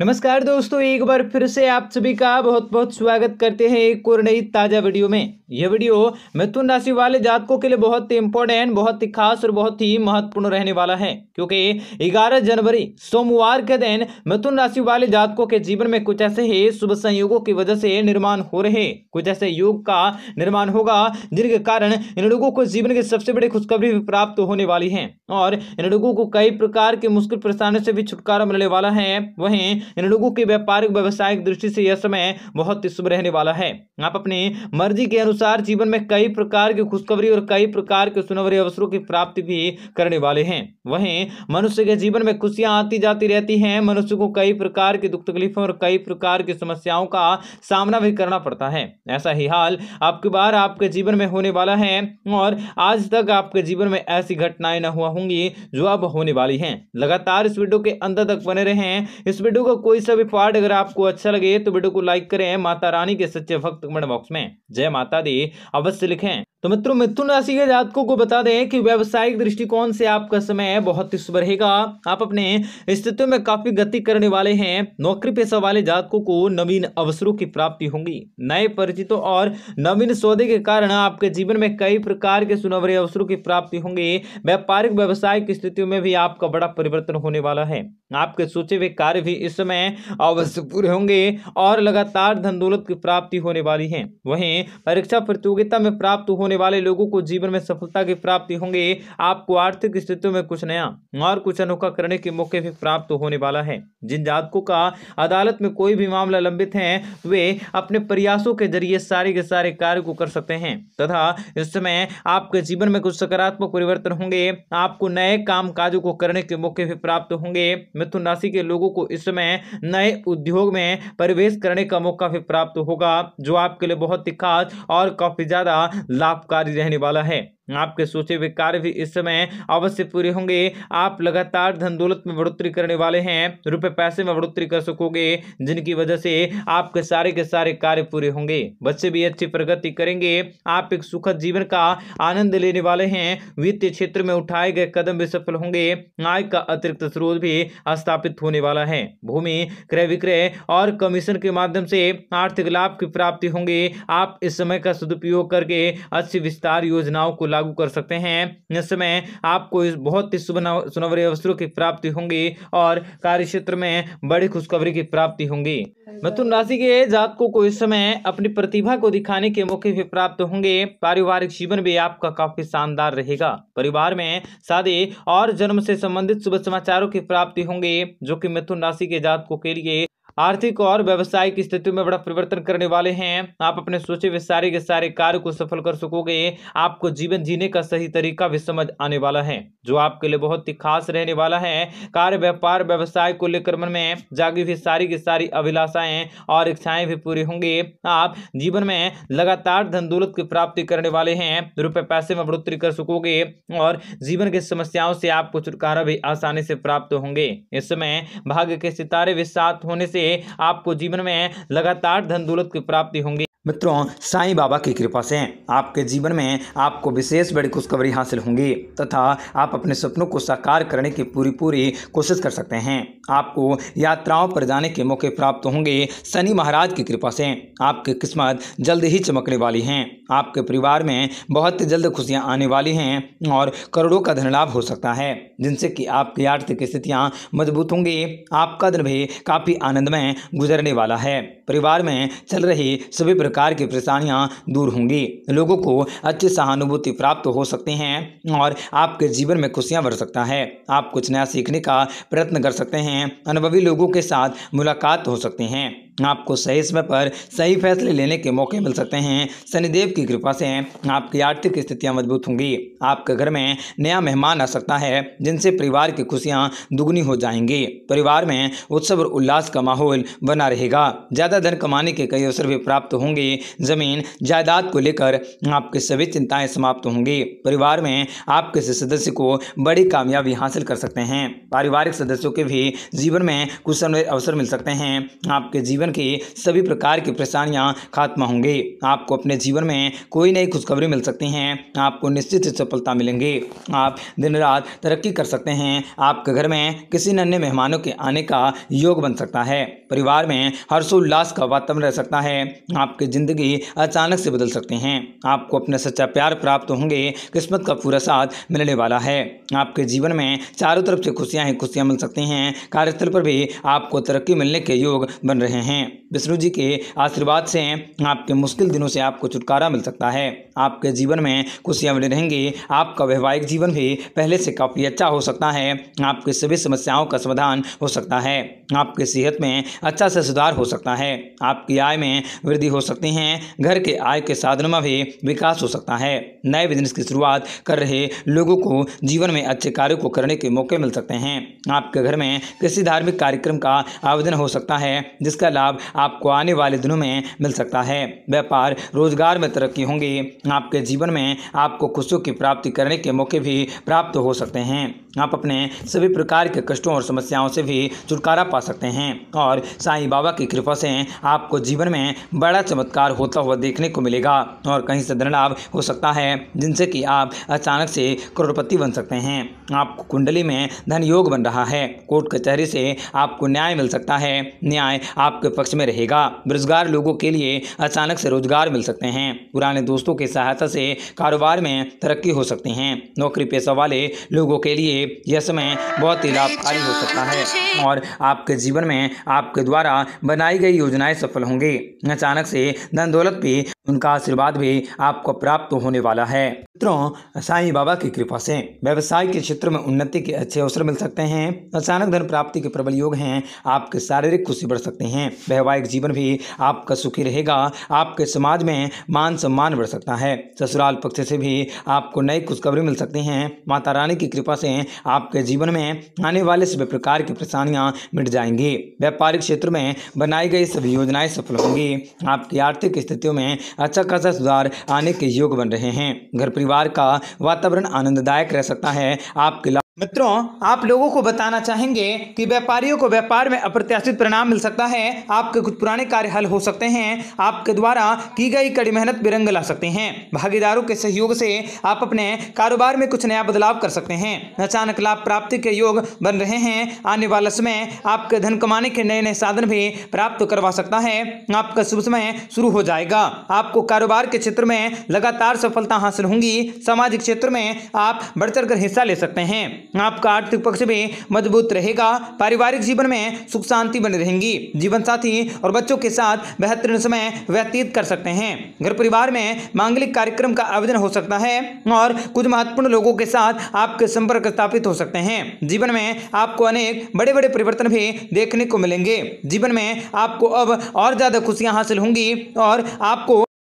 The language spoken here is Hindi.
नमस्कार दोस्तों, एक बार फिर से आप सभी का बहुत बहुत स्वागत करते हैं एक और नई ताज़ा वीडियो में। यह वीडियो मिथुन राशि वाले जातकों के लिए बहुत ही इंपॉर्टेंट बहुत ही खास और बहुत ही महत्वपूर्ण रहने वाला है। क्योंकि 11 जनवरी, सोमवार के दिन मिथुन राशि वाले जातकों के जीवन में कुछ ऐसे ही शुभ संयोगों की वजह से निर्माण हो रहे कुछ ऐसे योग का निर्माण होगा, जिनके कारण इन लोगों को जीवन की सबसे बड़ी खुशखबरी प्राप्त होने वाली है। और इन लोगों को कई प्रकार के मुश्किल परेशानी से भी छुटकारा मिलने वाला है। वहीं इन लोगों के व्यापारिक व्यवसायिक दृष्टि से यह समय बहुत ही शुभ रहने वाला है। आप अपनी मर्ज़ी के अनुसार जीवन में कई प्रकार की खुशखबरी और कई प्रकार के सुनवरी अवसरों की प्राप्ति भी करने वाले हैं। वहीं मनुष्य के जीवन में खुशियाँ आती जाती रहती हैं। मनुष्य को कई प्रकार की दुख तकलीफों और कई प्रकार की समस्याओं का सामना भी करना पड़ता है। ऐसा ही हाल आपकी बार आपके जीवन में होने वाला है और आज तक आपके जीवन में ऐसी घटनाएँ न हुआ होंगी जो अब होने वाली हैं। लगातार इस वीडियो के अंत तक बने रहे। इस वीडियो को कोई सा भी पार्ट अगर आपको अच्छा लगे तो वीडियो को लाइक करें, माता रानी के सच्चे भक्त कमेंट बॉक्स में। जय माता दी, अवश्य लिखें। तो मित्रों, मिथुन राशि के जातकों को बता दें कि व्यवसायिक दृष्टिकोण से आपका समय बहुत ही शुभ रहेगा। आप अपने स्थितियों में काफ़ी गति करने वाले हैं। नौकरी पेशा वाले जातकों को नवीन अवसरों की प्राप्ति होंगी। नए परिचितों और नवीन सौदे के कारण आपके जीवन में कई प्रकार के सुनवरे अवसरों की प्राप्ति होंगी। व्यापारिक, व्यवसायिक स्थितियों में भी आपका बड़ा परिवर्तन होने वाला है। आपके सोचे हुए कार्य भी इस समय अवश्य पूरे होंगे और लगातार धन दौलत की प्राप्ति होने वाली है। वहीं परीक्षा प्रतियोगिता में प्राप्त होने वाले लोगों को जीवन में सफलता की प्राप्ति होंगे, आपको आर्थिक स्थितियों में कुछ नया और कुछ अनोखा करने के मौके भी प्राप्त होने वाला है। जिन जातकों का अदालत में कोई भी मामला लंबित है, वे अपने प्रयासों के ज़रिए सारे के सारे कार्य को कर सकते हैं। तथा इस समय आपके जीवन में कुछ सकारात्मक परिवर्तन होंगे, आपको नए काम को करने के मौके भी प्राप्त होंगे। मिथुन राशि के लोगों को इस समय नए उद्योग में प्रवेश करने का मौका भी प्राप्त होगा, जो आपके लिए बहुत ही खास और काफ़ी ज़्यादा लाभकारी रहने वाला है। आपके सोचे हुए कार्य भी इस समय अवश्य पूरे होंगे। आप लगातार धन दौलत में बढ़ोतरी करने वाले हैं, रुपए पैसे में बढ़ोतरी कर सकोगे, जिनकी वजह से आपके सारे के सारे कार्य पूरे होंगे। बच्चे भी अच्छी प्रगति करेंगे। आप एक सुखद जीवन का आनंद लेने वाले हैं। वित्तीय क्षेत्र में उठाए गए कदम भी सफल होंगे। आय का अतिरिक्त स्रोत भी स्थापित होने वाला है। भूमि, क्रय विक्रय और कमीशन के माध्यम से आर्थिक लाभ की प्राप्ति होंगे। आप इस समय का सदुपयोग करके अच्छी विस्तार योजनाओं को लागू कर सकते हैं। इस समय आपको इस बहुत ही सुनवरी अवसरों की प्राप्ति होंगी और कार्य क्षेत्र में बड़ी खुशखबरी की प्राप्ति होंगी। मिथुन राशि के जातकों को इस समय अपनी प्रतिभा को दिखाने के मौके भी प्राप्त होंगे। पारिवारिक जीवन भी आपका काफ़ी शानदार रहेगा। परिवार में शादी और जन्म से संबंधित शुभ समाचारों की प्राप्ति होंगे, जो कि मिथुन राशि के जातकों के लिए आर्थिक और व्यवसायिक स्थितियों में बड़ा परिवर्तन करने वाले हैं। आप अपने सोचे हुए सारे के सारे कार्य को सफल कर सकोगे। आपको जीवन जीने का सही तरीका भी समझ आने वाला है, जो आपके लिए बहुत ही खास रहने वाला है। कार्य, व्यापार, व्यवसाय को लेकर मन में जागी हुई सारी की सारी अभिलाषाएँ और इच्छाएँ भी पूरी होंगी। आप जीवन में लगातार धन दौलत की प्राप्ति करने वाले हैं, रुपए, पैसे में बढ़ोतरी कर सकोगे और जीवन की समस्याओं से आपको छुटकारा भी आसानी से प्राप्त होंगे। इस समय भाग्य के सितारे भी साथ होने से आपको जीवन में लगातार धन दौलत की प्राप्ति होंगी। मित्रों, साईं बाबा की कृपा से आपके जीवन में आपको विशेष बड़ी खुशखबरी हासिल होंगी तथा आप अपने सपनों को साकार करने की पूरी पूरी कोशिश कर सकते हैं। आपको यात्राओं पर जाने के मौके प्राप्त होंगे। शनि महाराज की कृपा से आपकी किस्मत जल्द ही चमकने वाली हैं। आपके परिवार में बहुत जल्द खुशियाँ आने वाली हैं और करोड़ों का धन लाभ हो सकता है, जिनसे कि आपकी आर्थिक स्थितियाँ मज़बूत होंगी। आपका दिन भी काफ़ी आनंदमय गुजरने वाला है। परिवार में चल रही सभी की परेशानियाँ दूर होंगी। लोगों को अच्छी सहानुभूति प्राप्त हो सकते हैं और आपके जीवन में खुशियाँ बढ़ सकता है। आप कुछ नया सीखने का प्रयत्न कर सकते हैं। अनुभवी लोगों के साथ मुलाकात हो सकते हैं। आपको सही समय पर सही फैसले लेने के मौके मिल सकते हैं। शनिदेव की कृपा से आपकी आर्थिक स्थितियाँ मज़बूत होंगी। आपके घर में नया मेहमान आ सकता है, जिनसे परिवार की खुशियाँ दुगनी हो जाएँगी। परिवार में उत्सव और उल्लास का माहौल बना रहेगा। ज़्यादा धन कमाने के कई अवसर भी प्राप्त होंगे। ज़मीन, जायदाद को लेकर आपकी सभी चिंताएँ समाप्त होंगी। परिवार में आप किसी सदस्य को बड़ी कामयाबी हासिल कर सकते हैं। पारिवारिक सदस्यों के भी जीवन में कुछ अवसर मिल सकते हैं। आपके जीवन जीवन की सभी प्रकार की परेशानियाँ खत्म होंगी। आपको अपने जीवन में कोई नई खुशखबरी मिल सकती हैं। आपको निश्चित सफलता मिलेंगी। आप दिन रात तरक्की कर सकते हैं। आपके घर में किसी नन्हे मेहमानों के आने का योग बन सकता है। परिवार में हर्षोल्लास का वातावरण रह सकता है। आपकी ज़िंदगी अचानक से बदल सकते हैं। आपको अपने सच्चा प्यार प्राप्त होंगे। किस्मत का पूरा साथ मिलने वाला है। आपके जीवन में चारों तरफ़ से खुशियाँ ही खुशियाँ मिल सकती हैं। कार्यस्थल पर भी आपको तरक्की मिलने के योग बन रहे हैं। विष्णु जी के आशीर्वाद से आपके मुश्किल दिनों से आपको छुटकारा मिल सकता है। आपके जीवन में खुशियाँ बनी रहेंगी। आपका वैवाहिक जीवन भी पहले से काफ़ी अच्छा हो सकता है। आपकी सभी समस्याओं का समाधान हो सकता है। आपकी सेहत में अच्छा से सुधार हो सकता है। आपकी आय में वृद्धि हो सकती है। घर के आय के साधनों में भी विकास हो सकता है। नए बिज़नेस की शुरुआत कर रहे लोगों को जीवन में अच्छे कार्यों को करने के मौके मिल सकते हैं। आपके घर में किसी धार्मिक कार्यक्रम का आवेदन हो सकता है, जिसका लाभ आपको आने वाले दिनों में मिल सकता है। व्यापार रोज़गार में तरक्की होंगी। आपके जीवन में आपको खुशियों की प्राप्ति करने के मौके भी प्राप्त हो सकते हैं। आप अपने सभी प्रकार के कष्टों और समस्याओं से भी छुटकारा पा सकते हैं और साईं बाबा की कृपा से आपको जीवन में बड़ा चमत्कार होता हुआ देखने को मिलेगा और कहीं से धन लाभ हो सकता है, जिनसे कि आप अचानक से करोड़पति बन सकते हैं। आपको कुंडली में धन योग बन रहा है। कोर्ट कचहरी से आपको न्याय मिल सकता है। न्याय आपके पक्ष में रहेगा। बेरोजगार लोगों के लिए अचानक से रोज़गार मिल सकते हैं। पुराने दोस्तों की सहायता से कारोबार में तरक्की हो सकती है। नौकरी पेशा वाले लोगों के लिए यह समय बहुत ही लाभकारी हो सकता है और आपके जीवन में आपके द्वारा बनाई गई योजनाएँ सफल होंगी। अचानक से धन दौलत भी उनका आशीर्वाद भी आपको प्राप्त होने वाला है। मित्रों, साईं बाबा की कृपा से व्यवसाय के क्षेत्र में उन्नति के अच्छे अवसर मिल सकते हैं। अचानक धन प्राप्ति के प्रबल योग हैं, आपके शारीरिक खुशी बढ़ सकते हैं। वैवाहिक जीवन भी आपका सुखी रहेगा। आपके समाज में मान सम्मान बढ़ सकता है। ससुराल पक्ष से भी आपको नई खुशखबरी मिल सकती हैं। माता रानी की कृपा से आपके जीवन में आने वाले सभी प्रकार की परेशानियाँ मिट जाएँगी। व्यापारिक क्षेत्र में बनाई गई सभी योजनाएँ सफल होंगी। आपकी आर्थिक स्थितियों में अच्छा खासा सुधार आने के योग बन रहे हैं। घर परिवार का वातावरण आनंददायक रह सकता है। आपके मित्रों, आप लोगों को बताना चाहेंगे कि व्यापारियों को व्यापार में अप्रत्याशित परिणाम मिल सकता है। आपके कुछ पुराने कार्य हल हो सकते हैं। आपके द्वारा की गई कड़ी मेहनत बिरंग ला सकते हैं। भागीदारों के सहयोग से आप अपने कारोबार में कुछ नया बदलाव कर सकते हैं। अचानक लाभ प्राप्ति के योग बन रहे हैं। आने वाला समय आपके धन कमाने के नए नए साधन भी प्राप्त करवा सकता है। आपका शुभ समय शुरू हो जाएगा। आपको कारोबार के क्षेत्र में लगातार सफलता हासिल होंगी। सामाजिक क्षेत्र में आप बढ़ चढ़ हिस्सा ले सकते हैं। आपका आर्थिक पक्ष भी मज़बूत रहेगा, पारिवारिक जीवन में सुख शांति बनी रहेंगी। जीवन साथी और बच्चों के साथ बेहतरीन समय व्यतीत कर सकते हैं। घर परिवार में मांगलिक कार्यक्रम का आयोजन हो सकता है और कुछ महत्वपूर्ण लोगों के साथ आपके संपर्क स्थापित हो सकते हैं। जीवन में आपको अनेक बड़े बड़े परिवर्तन भी देखने को मिलेंगे। जीवन में आपको अब और ज़्यादा खुशियाँ हासिल होंगी और आपको